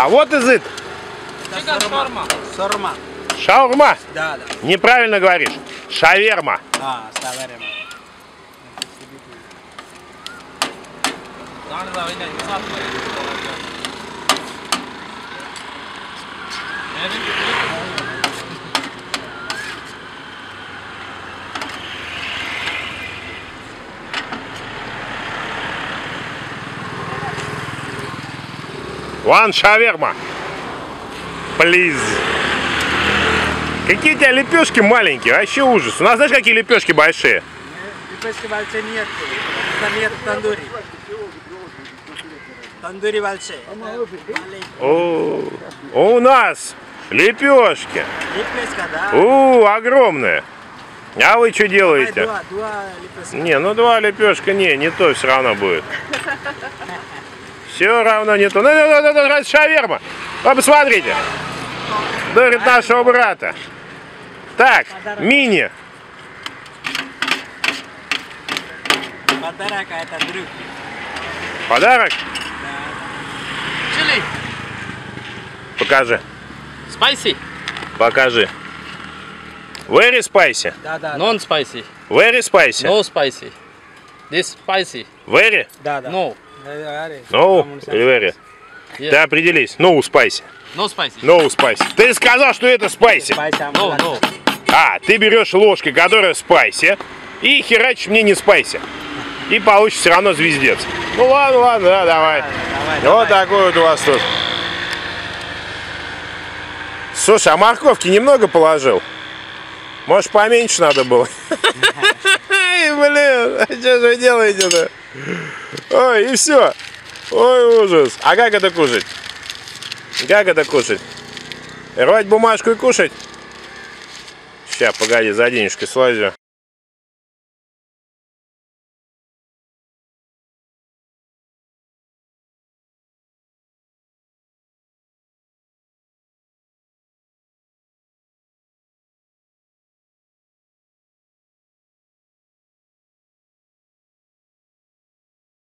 А вот is it? Шаурма. Шаурма. Шаурма? Да, да. Неправильно говоришь. Шаверма. А, шаверма. Thank you. One шаверма. Please. Какие у тебя лепешки маленькие, вообще ужас. У нас знаешь, какие лепешки большие? Лепешки большие нет. Это нет тандури. Тандури большие. О, у нас лепешки. Лепешка, да? У, огромные. А вы что Давай делаете? Два, два лепешки. Не, ну два лепешка, не, не то все равно будет. Все равно не то. Ну, ну, ну, ну, ну, шаверма. Вы посмотрите. Дурит нашего брата. Так, мини. Подарок, а это друг. Подарок? Chili. Покажи. Spicy. Покажи. Very spicy. Да, да. Non spicy. Very spicy. No spicy. This spicy. Very? Да, да. No. No или very? Yes. Ты определись. No spicy. No spicy. No spicy. Ты сказал, что это spicy. No, no. А, ты берешь ложкой, которая спайси, и херачишь мне не спайси. И получишь все равно звездец. Ну ладно, ладно, да, давай. Давай, Вот такой вот у вас тут. Слушай, а морковки немного положил? Может, поменьше надо было? Блин, а что же вы делаете-то? Ой, и все. Ой, ужас. А как это кушать? Как это кушать? Рвать бумажку и кушать? Сейчас, погоди, за денежкой слазю.